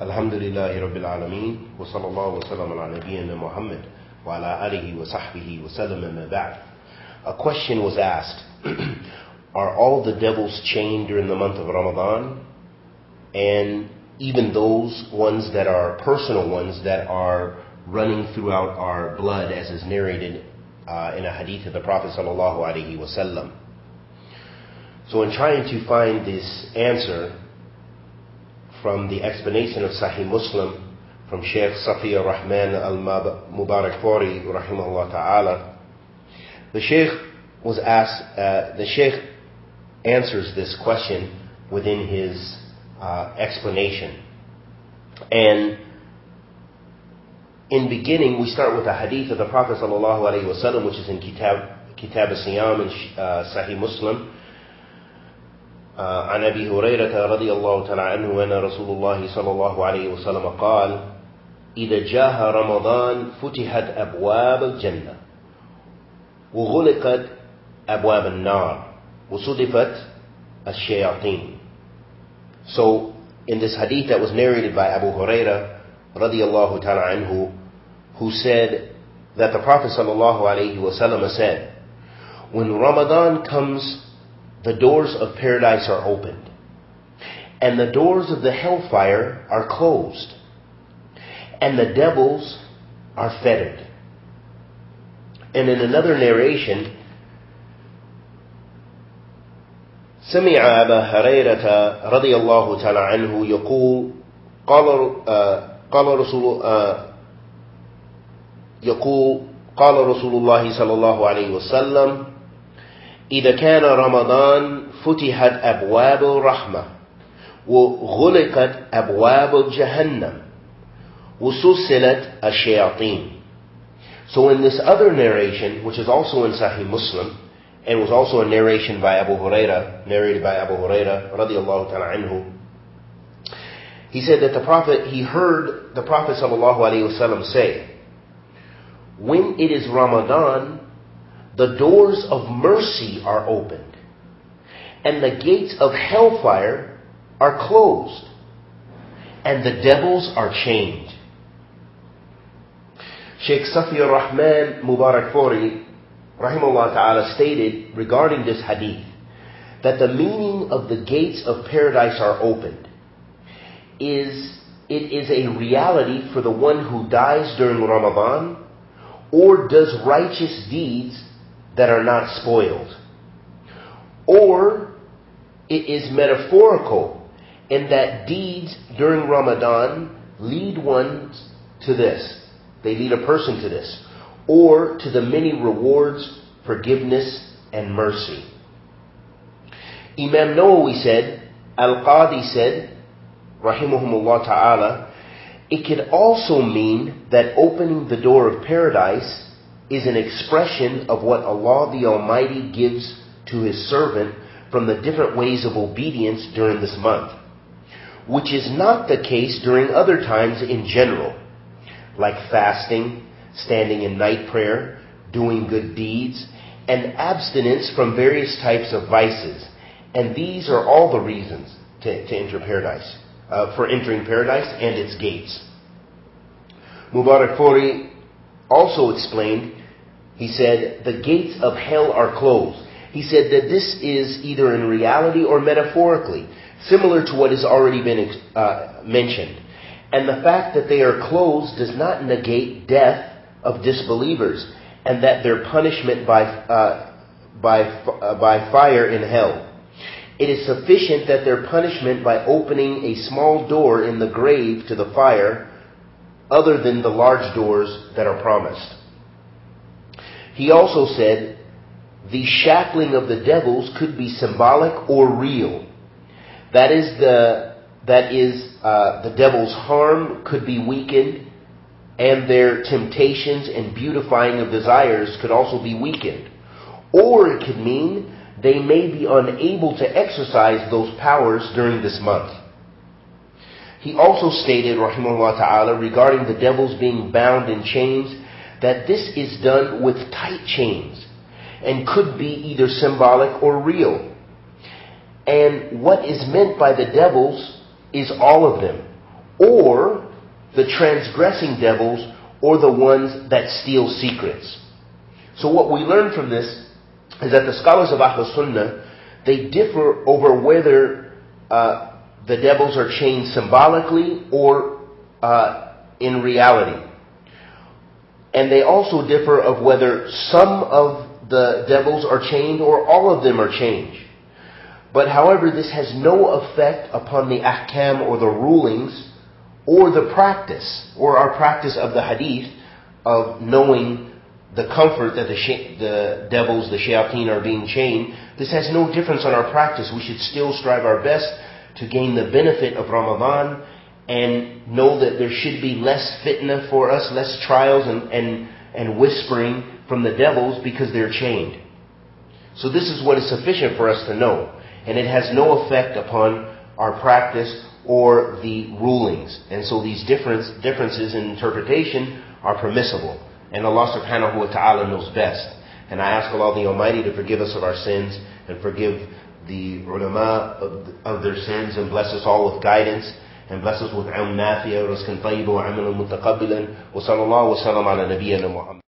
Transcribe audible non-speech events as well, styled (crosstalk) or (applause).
الحمد لله رب العالمين وصلى الله وسلم على نبينا محمد وعلى آله وصحبه وسلم ما بعد A question was asked (clears throat) Are all the devils chained during the month of Ramadan? And even those ones that are personal ones that are running throughout our blood as is narrated uh, in a hadith of the Prophet sallallahu alaihi wasallam. So in trying to find this answer, from the explanation of Sahih Muslim from Sheikh Safiur Rahman al-Mubarakpuri rahimahullah ta'ala. The Sheikh was asked, uh, the Sheikh answers this question within his uh, explanation. And in beginning, we start with a hadith of the Prophet sallallahu alaihi wasallam, which is in Kitab, Kitab al-Siyam and uh, Sahih Muslim, آه، عن أبي هريرة رضي الله تعالى عنه أن رسول الله صلى الله عليه وسلم قال إذا جاء رمضان فتحت أبواب الجنة وغلقت أبواب النار وصدفت الشياطين. So in this hadith that was narrated by Abu Huraira رضي الله تعالى عنه who said that the Prophet صلى الله عليه وسلم said when Ramadan comes the doors of paradise are opened, and the doors of the hellfire are closed, and the devils are fettered. And in another narration, سمع أبا هريرة رضي الله تعالى عنه يقول قال قال رسول يقول قال رسول الله صلى الله عليه وسلم إذا كان رمضان فتحت أبواب الرحمة وغلقت أبواب جهنم وسلسلت الشياطين So in this other narration, which is also in Sahih Muslim, and was also a narration by Abu Huraira, narrated by Abu Huraira, radiallahu ta'ala anhu, he said that the Prophet, he heard the Prophet sallallahu alayhi wasallam say, when it is Ramadan, the doors of mercy are opened, and the gates of hellfire are closed, and the devils are chained. Sheikh Safiur Rahman Mubarakpuri, rahimahullah ta'ala, stated regarding this hadith that the meaning of the gates of paradise are opened is it is a reality for the one who dies during Ramadan or does righteous deeds that are not spoiled. Or it is metaphorical in that deeds during Ramadan lead one to this. They lead a person to this. Or to the many rewards, forgiveness, and mercy. Imam Nawawi said, Al-Qadi said, Rahimahumullah ta'ala, it could also mean that opening the door of paradise is an expression of what Allah the Almighty gives to His servant from the different ways of obedience during this month, which is not the case during other times in general, like fasting, standing in night prayer, doing good deeds, and abstinence from various types of vices. And these are all the reasons to, to enter paradise, uh, for entering paradise and its gates. Mubarakpuri also explained he said, the gates of hell are closed. He said that this is either in reality or metaphorically, similar to what has already been uh, mentioned. And the fact that they are closed does not negate death of disbelievers and that their punishment by, uh, by, uh, by fire in hell. It is sufficient that their punishment by opening a small door in the grave to the fire other than the large doors that are promised. He also said the shackling of the devils could be symbolic or real. That is the that is uh, the devil's harm could be weakened, and their temptations and beautifying of desires could also be weakened. Or it could mean they may be unable to exercise those powers during this month. He also stated, rahimahullah ta'ala, regarding the devils being bound in chains, that this is done with tight chains and could be either symbolic or real. And what is meant by the devils is all of them, or the transgressing devils, or the ones that steal secrets. So what we learn from this is that the scholars of Ahl Sunnah, they differ over whether uh, the devils are chained symbolically or uh, in reality. And they also differ of whether some of the devils are chained or all of them are chained. But however, this has no effect upon the ahkam or the rulings or the practice or our practice of the hadith of knowing the comfort that the, sh- the devils, the shayateen are being chained. This has no difference on our practice. We should still strive our best to gain the benefit of Ramadan and know that there should be less fitna for us, less trials and, and, and whispering from the devils because they're chained. So this is what is sufficient for us to know. And it has no effect upon our practice or the rulings. And so these difference, differences in interpretation are permissible. And Allah subhanahu wa ta'ala knows best. And I ask Allah the Almighty to forgive us of our sins and forgive the ulama of, of their sins and bless us all with guidance and bless us with ilm nafiya, rizqan tayyiba wa amalan mutaqabbilan wa sallallahu wa sallam.